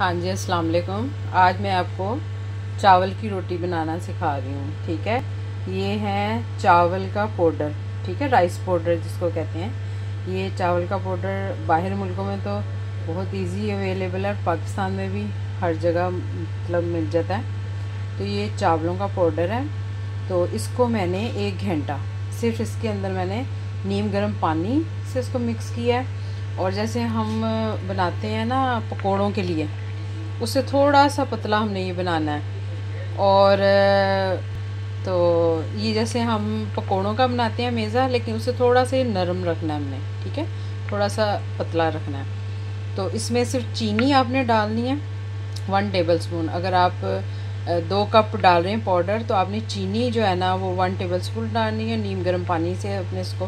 ہاں جی السلام علیکم۔ آج میں آپ کو چاول کی روٹی بنانا سکھا رہی ہوں، ٹھیک ہے؟ یہ ہے چاول کا پاؤڈر، ٹھیک ہے؟ رائس پاؤڈر جس کو کہتے ہیں۔ یہ چاول کا پاؤڈر باہر ملکوں میں تو بہت ایزی اویلیبل ہے پاکستان میں بھی ہر جگہ مطلب مل جاتا ہے۔ تو یہ چاولوں کا پاؤڈر ہے۔ تو اس کو میں نے ایک گھنٹہ، صرف اس کے اندر میں نے نیم گرم پانی سے اس کو مکس کیا ہے۔ اور جیسے ہم بناتے ہیں نا پکوڑوں کے لیے اس سے تھوڑا سا پتلا ہم نے یہ بنانا ہے۔ اور، تو یہ جیسے ہم پکوڑوں کا بناتے ہیں میزہ لیکن اسے تھوڑا سا نرم رکھنا ہے ہم نے، ٹھیک ہے؟ تھوڑا سا پتلا رکھنا ہے۔ تو اس میں صرف چینی آپ نے ڈالنی ہے ون ٹیبل سپون اگر آپ، دو کپ ڈال رہے ہیں پاؤڈر تو آپ نے چینی جو ہے نا، وہ ون ٹیبل سپون ڈالنی ہے۔ نیم گرم پانی سے اپنے اس کو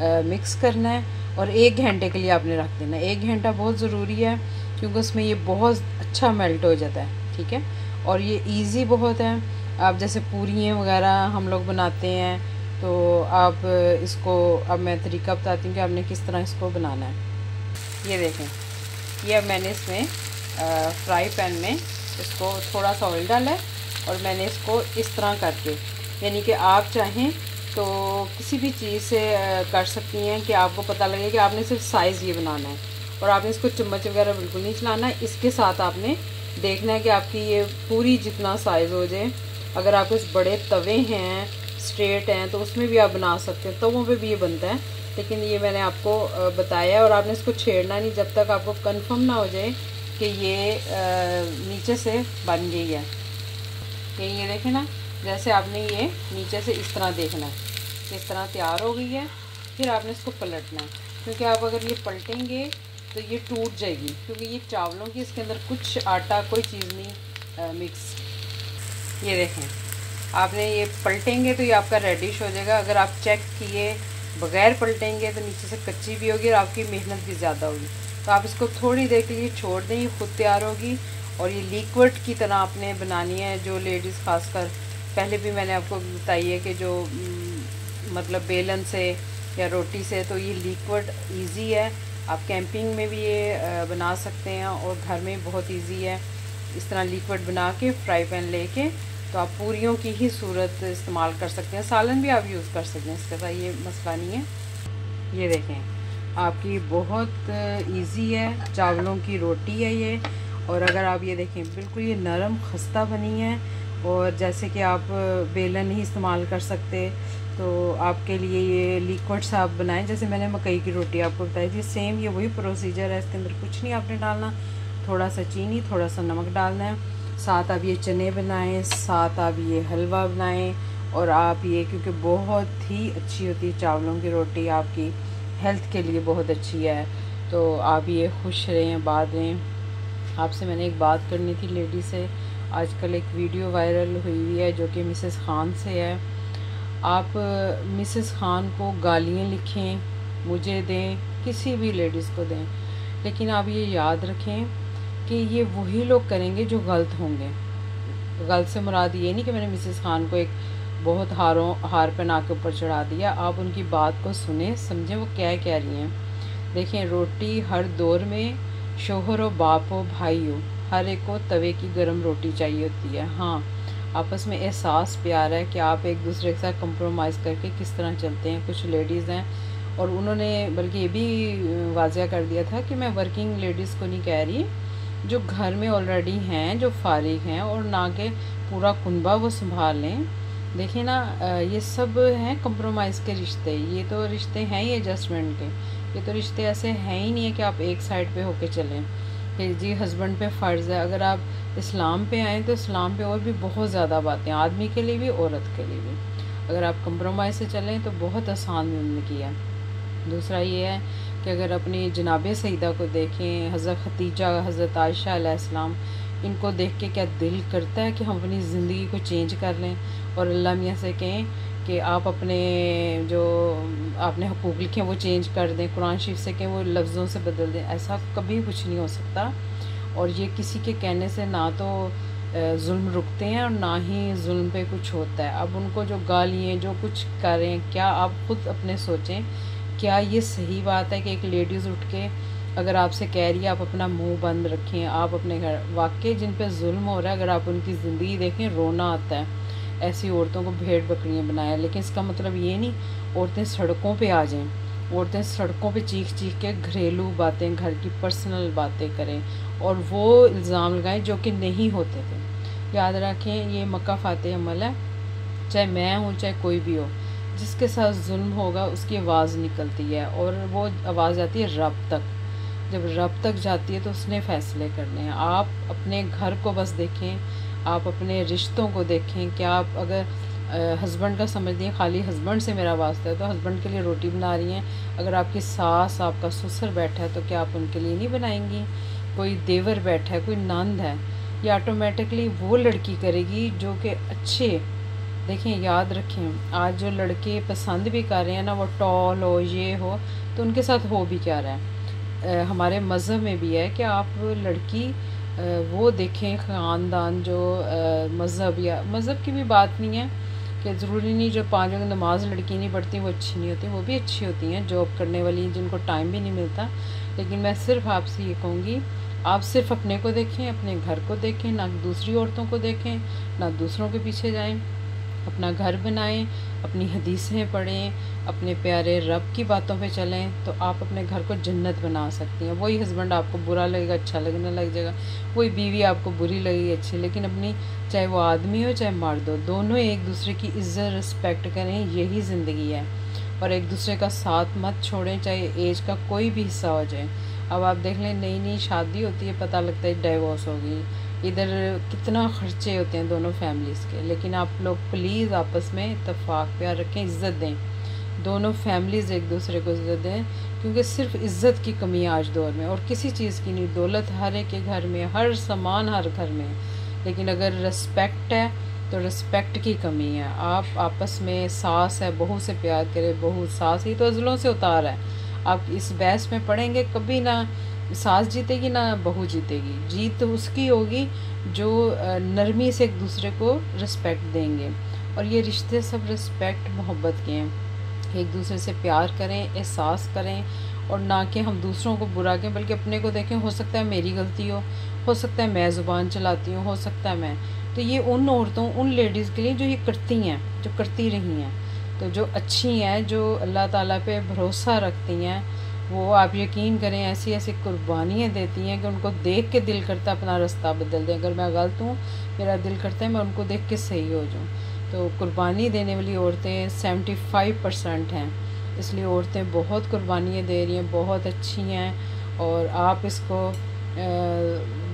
مکس کرنا ہے۔ اور ایک گھنٹے کے لیے آپ نے رکھ دینا ایک گھنٹہ بہت ضروری ہے۔ کیونکہ اس میں یہ بہت اچھا میلٹ ہو جاتا ہے، ٹھیک ہے؟ اور یہ ایزی بہت ہے۔ آپ جیسے پوریاں وغیرہ ہم لوگ بناتے ہیں، تو آپ اس کو، اب میں طریقہ بتاتی ہوں کہ آپ نے کس طرح اس کو بنانا ہے۔ یہ دیکھیں، یہ اب میں نے اس میں فرائی پین میں اس کو تھوڑا سا آئل ڈالا ہے اور میں نے اس کو اس طرح کر کے یعنی کہ آپ چاہیں تو کسی بھی چیز سے کر سکتی ہیں کہ آپ کو پتہ لگے کہ آپ نے صرف سائز یہ بنانا ہے۔ اور آپ نے اس کو چمچ وغیرہ بالکل نہیں چلانا ہے اس کے ساتھ آپ نے دیکھنا ہے کہ آپ کی یہ پوری جتنا سائز ہو جائے، اگر آپ اس بڑے توے ہیں اسٹریٹ ہیں، تو اس میں بھی آپ بنا سکتے ہیں، تووں پہ بھی یہ بنتا ہے۔ لیکن یہ میں نے آپ کو بتایا ہے اور آپ نے اس کو چھیڑنا نہیں جب تک آپ کو کنفرم نہ ہو جائے کہ یہ نیچے سے بن گئی ہے۔ کہ یہ دیکھیں نا، جیسے آپ نے یہ نیچے سے اس طرح دیکھنا ہے، اس طرح تیار ہو گئی ہے، پھر آپ نے اس کو پلٹنا ہے۔ کیونکہ آپ اگر یہ پلٹیں گے تو یہ ٹوٹ جائے گی۔ کیونکہ یہ چاولوں کی اس کے اندر کچھ آٹا، کوئی چیز نہیں مکس یہ دیکھیں۔ آپ نے یہ پلٹیں گے تو یہ آپ کا ریڈش ہو جائے گا۔ اگر آپ چیک کیے بغیر پلٹیں گے تو نیچے سے کچی بھی ہوگی اور آپ کی محنت بھی زیادہ ہوگی۔ تو آپ اس کو تھوڑی دیر کے لیے چھوڑ دیں، یہ خود تیار ہوگی۔ اور یہ لیکوڈ کی طرح آپ نے بنانی ہے، جو لیڈیز خاص کر، پہلے بھی میں نے آپ کو بتائی ہے کہ جو مطلب بیلن سے یا روٹی سے تو یہ لیکوڈ ایزی ہے۔ آپ کیمپنگ میں بھی یہ بنا سکتے ہیں اور گھر میں بہت ایزی ہے اس طرح لیکوڈ بنا کے، فرائی پین لے کے تو آپ پوریوں کی ہی صورت استعمال کر سکتے ہیں۔ سالن بھی آپ یوز کر سکتے ہیں، اس کے ساتھ یہ مسئلہ نہیں ہے۔ یہ دیکھیں، آپ کی بہت ایزی ہے، چاولوں کی روٹی ہے یہ۔ اور اگر آپ یہ دیکھیں، بالکل یہ نرم خستہ بنی ہے۔ اور جیسے کہ آپ بیلن نہیں استعمال کر سکتے، تو آپ کے لیے یہ لیکوڈ آپ بنائیں، جیسے میں نے مکئی کی روٹی آپ کو بتائی تھی سیم یہ وہی پروسیجر ہے، اس کے اندر کچھ نہیں آپ نے ڈالنا، تھوڑا سا چینی، تھوڑا سا نمک ڈالنا ہے، ساتھ آپ یہ چنے بنائیں، ساتھ آپ یہ حلوہ بنائیں، اور آپ یہ، کیونکہ بہت ہی اچھی ہوتی ہے چاولوں کی روٹی، آپ کی ہیلتھ کے لیے بہت اچھی ہے، تو آپ یہ خوش رہیں بات رہیں۔ آپ سے میں نے ایک بات کرنی تھی لیڈی سے آج کل ایک ویڈیو وائرل ہوئی ہوئی ہے جو کہ مسز خان سے ہے۔ آپ مسز خان کو گالیاں لکھیں، مجھے دیں، کسی بھی لیڈیز کو دیں، لیکن آپ یہ یاد رکھیں کہ یہ وہی لوگ کریں گے جو غلط ہوں گے۔ غلط سے مراد یہ نہیں کہ میں نے مسز خان کو ایک بہت ہاروں، ہار پہنا کے اوپر چڑھا دیا، آپ ان کی بات کو سنیں، سمجھیں وہ کیا کہہ رہی ہیں۔ دیکھیں، روٹی ہر دور میں شوہر و باپ ہو بھائی ہو ہر ایک کو توے کی گرم روٹی چاہیے ہوتی ہے۔ ہاں آپس میں احساس، پیار ہے کہ آپ ایک دوسرے کے ساتھ کمپرومائز کر کے کس طرح چلتے ہیں۔ کچھ لیڈیز ہیں اور انہوں نے بلکہ یہ بھی واضح کر دیا تھا کہ میں ورکنگ لیڈیز کو نہیں کہہ رہی، جو گھر میں آلریڈی ہیں، جو فارغ ہیں اور نہ کہ پورا کنبہ وہ سنبھال لیں۔ دیکھیں نا، یہ سب ہیں کمپرومائز کے رشتے۔ یہ تو رشتے ہیں ہی ایڈجسٹمنٹ کے۔ یہ تو رشتے ایسے ہیں ہی نہیں ہے کہ آپ ایک سائڈ پہ ہو کے چلیں۔ کہ جی ہسبینڈ پہ فرض ہے، اگر آپ اسلام پہ آئیں تو اسلام پہ اور بھی بہت زیادہ باتیں، آدمی کے لیے بھی، عورت کے لیے بھی۔ اگر آپ کمپرومائز سے چلیں تو بہت آسان زندگی ہے۔ دوسرا یہ ہے کہ اگر اپنی جناب سعیدہ کو دیکھیں، حضرت ختیجہ حضرت عائشہ علیہ السلام، ان کو دیکھ کے کیا دل کرتا ہے کہ ہم اپنی زندگی کو چینج کر لیں۔ اور اللہ میاں سے کہیں کہ آپ اپنے جو آپ نے حقوق لکھے ہیں وہ چینج کر دیں، قرآن شریف سے کہیں وہ لفظوں سے بدل دیں، ایسا کبھی کچھ نہیں ہو سکتا۔ اور یہ کسی کے کہنے سے نہ تو ظلم رکتے ہیں اور نہ ہی ظلم پہ کچھ ہوتا ہے۔ اب ان کو جو گالیاں جو کچھ کریں کیا آپ خود اپنے سوچیں؟ کیا یہ صحیح بات ہے کہ ایک لیڈیز اٹھ کے اگر آپ سے کہہ رہی ہے آپ اپنا منہ بند رکھیں، آپ اپنے گھر، واقعی جن پہ ظلم ہو رہا ہے، اگر آپ ان کی زندگی دیکھیں، رونا آتا ہے۔ ایسی عورتوں کو بھیڑ بکریاں بنایا لیکن اس کا مطلب یہ نہیں، عورتیں سڑکوں پہ آ جائیں۔ عورتیں سڑکوں پہ چیخ چیخ کے گھریلو باتیں، گھر کی پرسنل باتیں کریں اور وہ الزام لگائیں جو کہ نہیں ہوتے تھے۔ یاد رکھیں، یہ مکہ فاتح عمل ہے، چاہے میں ہوں، چاہے کوئی بھی ہو، جس کے ساتھ ظلم ہوگا اس کی آواز نکلتی ہے اور وہ آواز جاتی ہے رب تک۔ جب رب تک جاتی ہے تو اس نے فیصلے کرنے ہیں۔ آپ اپنے گھر کو بس دیکھیں آپ اپنے رشتوں کو دیکھیں کہ آپ اگر ہسبینڈ کا سمجھ دیں خالی ہسبینڈ سے میرا واسطہ ہے، تو ہسبینڈ کے لیے روٹی بنا رہی ہیں۔ اگر آپ کی ساس، آپ کا سسر بیٹھا ہے، تو کیا آپ ان کے لیے نہیں بنائیں گی؟ کوئی دیور بیٹھا ہے، کوئی نند ہے، یہ آٹومیٹکلی وہ لڑکی کرے گی جو کہ اچھے، دیکھیں، یاد رکھیں، آج جو لڑکے پسند بھی کر رہے ہیں نا، وہ ٹال ہو، یہ ہو، تو ان کے ساتھ ہو بھی کیا رہا ہے؟ ہمارے مذہب میں بھی ہے کہ آپ لڑکی وہ دیکھیں خاندان جو مذہب، یا مذہب کی بھی بات نہیں ہے کہ ضروری نہیں جو پانچ وقت نماز لڑکی نہیں پڑھتی، وہ اچھی نہیں ہوتی، وہ بھی اچھی ہوتی ہیں جاب کرنے والی جن کو ٹائم بھی نہیں ملتا۔ لیکن میں صرف آپ سے یہ کہوں گی، آپ صرف اپنے کو دیکھیں، اپنے گھر کو دیکھیں، نہ دوسری عورتوں کو دیکھیں، نہ دوسروں کے پیچھے جائیں۔ اپنا گھر بنائیں، اپنی حدیثیں پڑھیں، اپنے پیارے رب کی باتوں پہ چلیں، تو آپ اپنے گھر کو جنت بنا سکتی ہیں۔ وہی ہسبینڈ آپ کو برا لگے گا اچھا لگنے لگ جائے گا۔ وہی بیوی آپ کو بری لگے گی، اچھی، لیکن اپنی چاہے وہ آدمی ہو، چاہے مرد ہو، دونوں ایک دوسرے کی عزت رسپیکٹ کریں، یہی زندگی ہے۔ اور ایک دوسرے کا ساتھ مت چھوڑیں، چاہے ایج کا کوئی بھی حصہ ہو جائے۔ اب آپ دیکھ لیں، نئی نئی شادی ہوتی ہے، پتہ لگتا ہے ڈائیورس ہوگی ادھر کتنا خرچے ہوتے ہیں دونوں فیملیز کے، لیکن آپ لوگ پلیز آپس میں اتفاق، پیار رکھیں، عزت دیں۔ دونوں فیملیز ایک دوسرے کو عزت دیں، کیونکہ صرف عزت کی کمی آج دور میں، اور کسی چیز کی نہیں۔ دولت ہر ایک کے گھر میں، ہر سامان ہر گھر میں۔ لیکن اگر رسپیکٹ ہے تو رسپیکٹ کی کمی ہے۔ آپ آپس میں ساس ہے، بہو سے پیار کرے بہو ساس ہی تو ازلوں سے اتار ہے۔ آپ اس بحث میں پڑھیں گے کبھی نہ ساس جیتے گی نہ بہو جیتے گی جیت اس کی ہوگی جو نرمی سے ایک دوسرے کو رسپیکٹ دیں گے اور یہ رشتے سب رسپیکٹ محبت کے ہیں ایک دوسرے سے پیار کریں احساس کریں اور نہ کہ ہم دوسروں کو برا کہیں بلکہ اپنے کو دیکھیں ہو سکتا ہے میری غلطی ہو ہو سکتا ہے میں زبان چلاتی ہوں ہو سکتا ہے میں تو یہ ان عورتوں ان لیڈیز کے لیے جو یہ کرتی ہیں جو کرتی رہی ہیں تو جو اچھی ہیں جو اللہ تعالیٰ پہ بھروسہ رکھتی ہیں وہ آپ یقین کریں ایسی ایسی قربانیاں دیتی ہیں کہ ان کو دیکھ کے دل کرتا ہے اپنا رستہ بدل دیں۔ اگر میں غلط ہوں، میرا دل کرتا ہے، میں ان کو دیکھ کے صحیح ہو جاؤں۔ تو قربانی دینے والی عورتیں سیونٹی فائیو پرسنٹ ہیں۔ اس لیے عورتیں بہت قربانیاں دے رہی ہیں، بہت اچھی ہیں اور آپ اس کو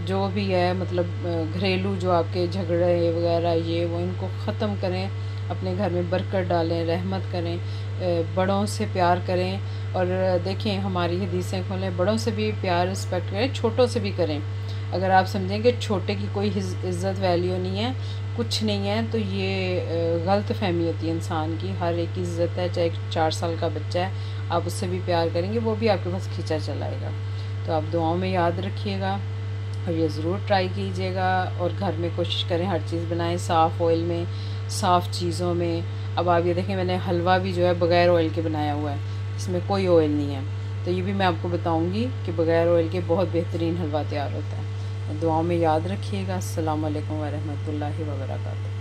جو بھی ہے مطلب گھریلو جو آپ کے جھگڑے وغیرہ، یہ وہ ان کو ختم کریں، اپنے گھر میں برکت ڈالیں، رحمت کریں بڑوں سے پیار کریں۔ اور دیکھیں، ہماری حدیثیں کھولیں، بڑوں سے بھی پیار رسپیکٹ کریں، چھوٹوں سے بھی کریں۔ اگر آپ سمجھیں کہ چھوٹے کی کوئی عزت ویلیو نہیں ہے، کچھ نہیں ہے، تو یہ غلط فہمی ہوتی ہے انسان کی۔ ہر ایک کی عزت ہے، چاہے چار سال کا بچہ ہے، آپ اس سے بھی پیار کریں گے، وہ بھی آپ کے پاس کھینچا چلائے گا۔ تو آپ دعاؤں میں یاد رکھیے گا۔ اور یہ ضرور ٹرائی کیجیے گا اور گھر میں کوشش کریں ہر چیز بنائیں صاف آئل میں، صاف چیزوں میں۔ اب آپ یہ دیکھیں میں نے حلوہ بھی جو ہے بغیر آئل کے بنایا ہوا ہے، اس میں کوئی آئل نہیں ہے۔ تو یہ بھی میں آپ کو بتاؤں گی کہ بغیر آئل کے بہت بہترین حلوہ تیار ہوتا ہے۔ دعاؤں میں یاد رکھیے گا۔ السلام علیکم ورحمۃ اللہ وبرکاتہ۔